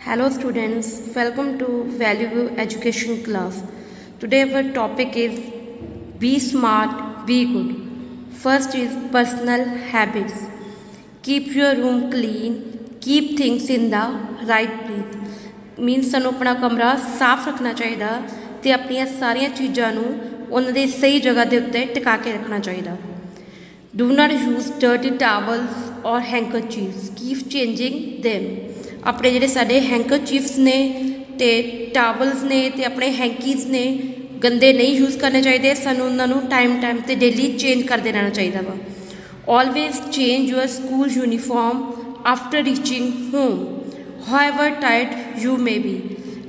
Hello students, welcome to Value Education class. Today our topic is Be Smart, Be Good. First is personal habits. Keep your room clean, keep things in the right place. Means ਸਾਨੂੰ ਆਪਣਾ ਕਮਰਾ ਸਾਫ਼ ਰੱਖਣਾ ਚਾਹੀਦਾ ਤੇ ਆਪਣੀਆਂ ਸਾਰੀਆਂ ਚੀਜ਼ਾਂ ਨੂੰ ਉਹਨਾਂ ਦੀ ਸਹੀ ਜਗ੍ਹਾ ਦੇ ਉੱਤੇ ਟਿਕਾ ਕੇ ਰੱਖਣਾ ਚਾਹੀਦਾ Do not use dirty towels or handkerchiefs. Keep changing them. ਆਪਣੇ ਜਿਹੜੇ ਸਾਡੇ ਹੈਂਕਰਚੀਫਸ ਨੇ ਤੇ ਟਾਵਲਸ ਨੇ ਤੇ ਆਪਣੇ ਹੈਂਕੀਜ਼ ਨੇ, ਗੰਦੇ ਨਹੀਂ ਯੂਜ਼ ਕਰਨੇ ਚਾਹੀਦੇ, ਸਾਨੂੰ ਉਹਨਾਂ ਨੂੰ ਟਾਈਮ ਟਾਈਮ ਤੇ ਡੇਲੀ ਚੇਂਜ ਕਰਦੇ ਰਹਿਣਾ ਚਾਹੀਦਾ ਵਾ। Always change your school uniform after reaching home however tired you may be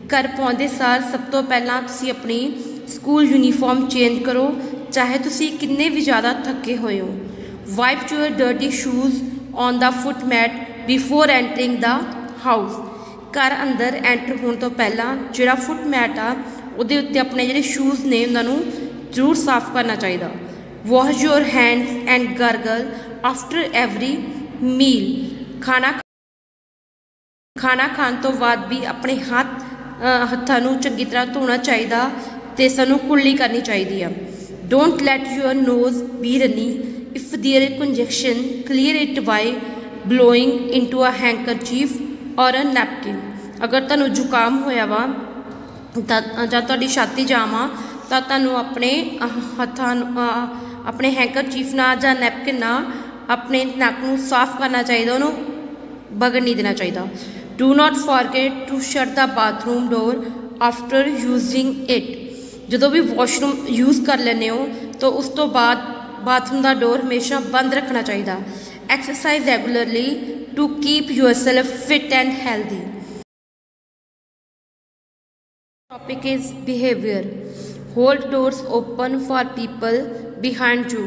ਘਰ ਪਹੁੰਚਦੇ ਸਾਰ ਸਭ ਤੋਂ ਪਹਿਲਾਂ ਤੁਸੀਂ ਆਪਣੀ ਸਕੂਲ ਯੂਨੀਫਾਰਮ ਚੇਂਜ ਕਰੋ, ਚਾਹੇ ਤੁਸੀਂ ਕਿੰਨੇ ਵੀ ਜ਼ਿਆਦਾ ਥੱਕੇ ਹੋਏ ਹੋ। Wipe your dirty shoes on the foot mat before entering the house. ਘਰ ਅੰਦਰ ਐਂਟਰ ਹੋਣ ਤੋਂ ਪਹਿਲਾਂ ਜਿਹੜਾ ਫੁੱਟ ਮੈਟ ਆ, ਉਹਦੇ ਉੱਤੇ ਆਪਣੇ ਜਿਹੜੇ ਸ਼ੂਜ਼ ਨੇ, ਉਹਨਾਂ ਨੂੰ ਜ਼ਰੂਰ ਸਾਫ਼ ਕਰਨਾ ਚਾਹੀਦਾ। Wash your hands and gargle after every meal ਖਾਣਾ ਖਾਣਾ ਖਾਣ ਤੋਂ ਬਾਅਦ ਵੀ ਆਪਣੇ ਹੱਥ ਹੱਥਾਂ ਨੂੰ ਚੰਗੀ ਤਰ੍ਹਾਂ ਧੋਣਾ ਚਾਹੀਦਾ ਤੇ ਸਾਨੂੰ ਕੁੱਲੀ ਕਰਨੀ ਚਾਹੀਦੀ ਆ। Don't let your nose be runny if there is congestion clear it by blowing into a handkerchief or a napkin ਅਗਰ ਤੁਹਾਨੂੰ ਜ਼ੁਕਾਮ ਹੋਇਆ ਵਾ ਤਾਂ ਜਾਂ ਤੁਹਾਡੀ ਛਾਤੀ ਜਾਮ ਤਾਂ ਤੁਹਾਨੂੰ ਆਪਣੇ ਹੱਥਾਂ ਨੂੰ ਅਹ, ਆਪਣੇ ਹੈਂਕਰਚੀਫ ਨਾਲ ਜਾਂ ਨੈਪਕਿਨ ਨਾਲ ਆਪਣੇ ਨੱਕ ਨੂੰ ਸਾਫ਼ ਕਰਨਾ ਚਾਹੀਦਾ ਉਹਨੂੰ ਬਗੜ ਨਹੀਂ ਦੇਣਾ ਚਾਹੀਦਾ। Do not forget to shut the bathroom door after using it ਜਦੋਂ ਵੀ ਵਾਸ਼ਰੂਮ ਯੂਜ਼ ਕਰ ਲੈਂਦੇ ਹੋ ਤਾਂ ਉਸ ਤੋਂ ਬਾਅਦ ਬਾਥਰੂਮ ਦਾ ਡੋਰ ਹਮੇਸ਼ਾ ਬੰਦ ਰੱਖਣਾ ਚਾਹੀਦਾ। Exercise regularly to keep yourself fit and healthy topic is behavior hold doors open for people behind you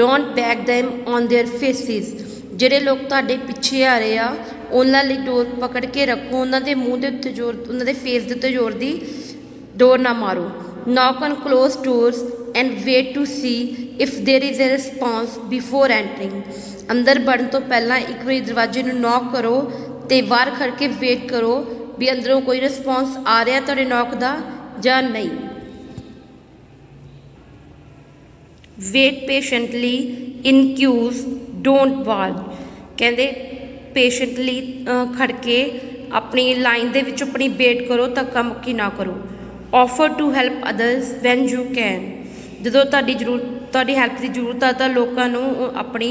don't bag them on their faces ਜਿਹੜੇ ਲੋਕ ਤੁਹਾਡੇ ਪਿੱਛੇ ਆ ਰਹੇ ਆ ਉਹਨਾਂ ਲਈ ਡੋਰ ਪਕੜ ਕੇ ਰੱਖੋ ਉਹਨਾਂ ਦੇ ਮੂੰਹ ਦੇ ਉੱਤੇ ਜ਼ੋਰ ਉਹਨਾਂ ਦੇ ਫੇਸ ਦੇ ਉੱਤੇ ਜ਼ੋਰ ਦੀ ਡੋਰ ਨਾ ਮਾਰੋ knock on closed doors and wait to see if there is a response before entering ਅੰਦਰ ਵੜਨ ਤੋਂ ਪਹਿਲਾਂ ਇੱਕ ਵਾਰੀ ਦਰਵਾਜ਼ੇ ਨੂੰ ਨੌਕ ਕਰੋ ਤੇ ਬਾਹਰ ਖੜ ਕੇ ਵੇਟ ਕਰੋ ਵੀ ਅੰਦਰੋਂ ਕੋਈ ਰਿਸਪੌਂਸ ਆ ਰਿਹਾ ਤੁਹਾਡੇ ਨੌਕ ਦਾ ਜਾਂ ਨਹੀਂ। Wait patiently in queues don't bawl ਕਹਿੰਦੇ ਪੇਸ਼ੈਂਟਲੀ ਖੜ ਕੇ ਆਪਣੀ ਲਾਈਨ ਦੇ ਵਿੱਚ ਆਪਣੀ ਵੇਟ ਕਰੋ, ਧੱਕਾ ਮੁੱਕੀ ਨਾ ਕਰੋ। Offer to help others when you can ਜਦੋਂ ਤੁਹਾਡੀ ਜ਼ਰੂਰ ਤੁਹਾਡੀ ਹੈਲਪ ਦੀ ਜ਼ਰੂਰਤ ਆ ਤਾਂ ਲੋਕਾਂ ਨੂੰ ਆਪਣੀ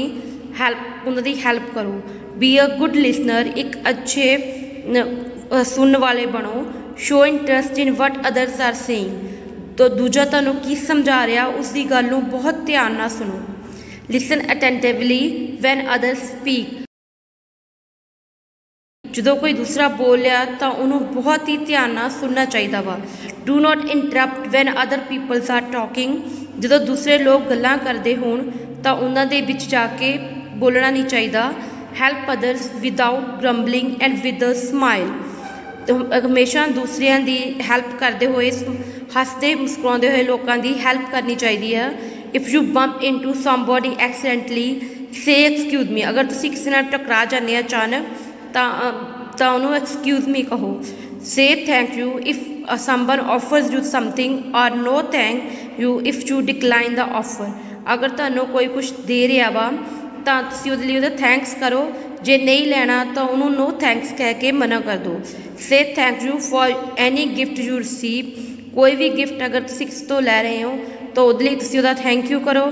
ਹੈਲਪ ਉਹਨਾਂ ਦੀ ਹੈਲਪ ਕਰੋ। ਬੀ ਅ ਗੁੱਡ ਲਿਸਨਰ ਇੱਕ ਅੱਛੇ ਸੁਣਨ ਵਾਲੇ ਬਣੋ। Show interest in what others are saying ਤੋ ਦੂਜਾ ਤੁਹਾਨੂੰ ਕੀ ਸਮਝਾ ਰਿਹਾ ਉਸ ਦੀ ਗੱਲ ਨੂੰ ਬਹੁਤ ਧਿਆਨ ਨਾਲ ਸੁਣੋ। Listen attentively when others speak ਜਦੋਂ ਕੋਈ ਦੂਸਰਾ ਬੋਲਿਆ ਤਾਂ ਉਹਨੂੰ ਬਹੁਤ ਹੀ ਧਿਆਨ ਨਾਲ ਸੁਣਨਾ ਚਾਹੀਦਾ ਵਾ। Do not interrupt when other peoples are talking ਜਦੋਂ ਦੂਸਰੇ ਲੋਕ ਗੱਲਾਂ ਕਰਦੇ ਹੋਣ, ਤਾਂ ਉਹਨਾਂ ਦੇ ਵਿੱਚ ਜਾ ਕੇ ਬੋਲਣਾ ਨਹੀਂ ਚਾਹੀਦਾ। Help others without grumbling and with a smile ਹਮੇਸ਼ਾ ਦੂਸਰਿਆਂ ਦੀ ਹੈਲਪ ਕਰਦੇ ਹੋਏ, ਹੱਸਦੇ ਮੁਸਕਰਾਉਂਦੇ ਹੋਏ ਲੋਕਾਂ ਦੀ ਹੈਲਪ ਕਰਨੀ ਚਾਹੀਦੀ ਹੈ। If you bump into somebody accidentally say excuse me ਅਗਰ ਤੁਸੀਂ ਕਿਸੇ ਨਾਲ ਟਕਰਾ ਜਾਂਦੇ ਆ ਅਚਾਨਕ, ਤਾਂ ਤਾਂ ਉਹਨੂੰ ਐਕਸਕਿਊਜ਼ ਮੀ ਕਹੋ। Say thank you if someone offers you something or no thank you if you decline the offer ਅਗਰ ਤੁਹਾਨੂੰ ਕੋਈ ਕੁਝ ਦੇ ਰਿਹਾ ਵਾ ਤਾਂ ਤੁਸੀਂ ਉਹਦੇ ਲਈ ਉਹਦਾ ਥੈਂਕਸ ਕਰੋ। ਜੇ ਨਹੀਂ ਲੈਣਾ ਤਾਂ ਉਹਨੂੰ ਨੋ ਥੈਂਕਸ ਕਹਿ ਕੇ ਮਨਾ ਕਰ ਦਿਓ। Say thank you for any gift you receive ਕੋਈ ਵੀ ਗਿਫਟ ਅਗਰ ਤੁਸੀਂ ਕਿਸ ਤੋਂ ਲੈ ਰਹੇ ਹੋ, ਤਾਂ ਉਹਦੇ ਲਈ ਤੁਸੀਂ ਉਹਦਾ ਥੈਂਕ ਯੂ ਕਰੋ।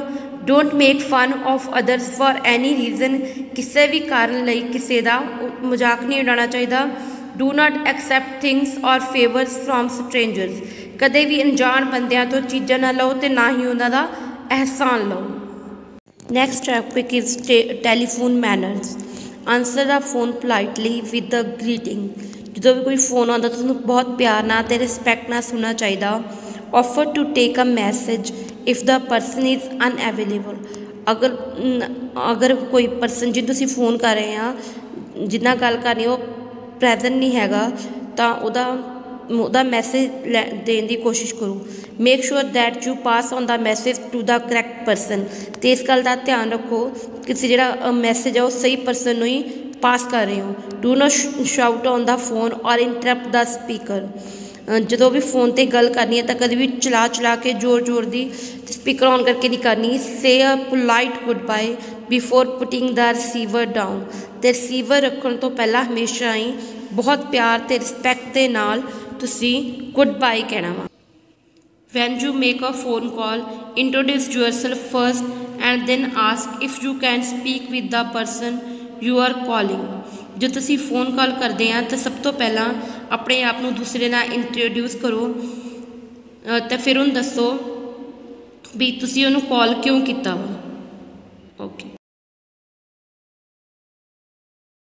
Don't make fun of others for any reason ਕਿਸੇ ਵੀ ਕਾਰਨ ਲਈ ਕਿਸੇ ਦਾ ਮਜ਼ਾਕ ਨਹੀਂ ਉਡਾਉਣਾ ਚਾਹੀਦਾ। ਡੂ ਨਾਟ ਐਕਸੈਪਟ ਥਿੰਗਸ ਔਰ ਫੇਵਰਸ ਫਰੋਮ ਸਟ੍ਰੇਂਜਰਸ ਕਦੇ ਵੀ ਅਣਜਾਣ ਬੰਦਿਆਂ ਤੋਂ ਚੀਜ਼ਾਂ ਨਾ ਲਓ ਤੇ ਨਾ ਹੀ ਉਹਨਾਂ ਦਾ ਅਹਿਸਾਨ ਲਓ। Next topic is te- telephone manners. Answer the phone politely with the greeting. ਜਦੋਂ ਵੀ ਕੋਈ ਫੋਨ ਆਉਂਦਾ, ਤਾਂ ਤੁਹਾਨੂੰ ਬਹੁਤ ਪਿਆਰ ਨਾਲ ਤੇ ਰਿਸਪੈਕਟ ਨਾਲ ਸੁਣਨਾ ਚਾਹੀਦਾ offer to take a message if the person is unavailable ਅਗਰ ਅਗਰ ਕੋਈ ਪਰਸਨ ਜਿਹਨੂੰ ਤੁਸੀਂ ਫੋਨ ਕਰ ਰਹੇ ਆ, ਜਿੰਨਾ ਗੱਲ ਕਰਨੀ ਉਹ ਪ੍ਰੈਜ਼ੈਂਟ ਨਹੀਂ ਹੈਗਾ, ਤਾਂ ਉਹਦਾ ਉਹਦਾ ਮੈਸੇਜ ਦੇਣ ਦੀ ਕੋਸ਼ਿਸ਼ ਕਰੋ। Make sure that you pass on the message to the correct person ਤੇ ਇਸ ਗੱਲ ਦਾ ਧਿਆਨ ਰੱਖੋ ਕਿ ਤੁਸੀਂ ਜਿਹੜਾ ਮੈਸੇਜ ਆ, ਉਹ ਸਹੀ ਪਰਸਨ ਨੂੰ ਹੀ ਪਾਸ ਕਰ ਰਹੇ ਹੋ। Do not shout on the phone or interrupt the speaker ਜਦੋਂ ਵੀ ਫੋਨ ਤੇ ਗੱਲ ਕਰਨੀ ਹੈ ਤਾਂ ਕਦੇ ਵੀ ਚਲਾ ਚਲਾ ਕੇ ਜ਼ੋਰ ਜ਼ੋਰ ਦੀ ਸਪੀਕਰ ਔਨ ਕਰਕੇ ਨਹੀਂ ਕਰਨੀ। Say a polite goodbye before putting the receiver down ਤੇ ਰਿਸੀਵਰ ਰੱਖਣ ਤੋਂ ਪਹਿਲਾਂ ਹਮੇਸ਼ਾ ਹੀ ਬਹੁਤ ਪਿਆਰ ਤੇ ਰਿਸਪੈਕਟ ਦੇ ਨਾਲ ਤੁਸੀਂ ਗੁੱਡ ਬਾਏ ਕਹਿਣਾ ਵਾ when you make a phone call introduce yourself first and then ask if you can speak with the person you are calling ਜੇ ਤੁਸੀਂ ਫੋਨ ਕਾਲ ਕਰਦੇ ਆ ਤਾਂ ਸਭ ਤੋਂ ਪਹਿਲਾਂ ਆਪਣੇ ਆਪ ਨੂੰ ਦੂਸਰੇ ਨਾਲ ਇੰਟਰੋਡਿਊਸ ਕਰੋ ਤੇ ਫਿਰ ਉਹਨੂੰ ਦੱਸੋ ਵੀ ਤੁਸੀਂ ਉਹਨੂੰ ਕਾਲ ਕਿਉਂ ਕੀਤਾ ਵਾ ਓਕੇ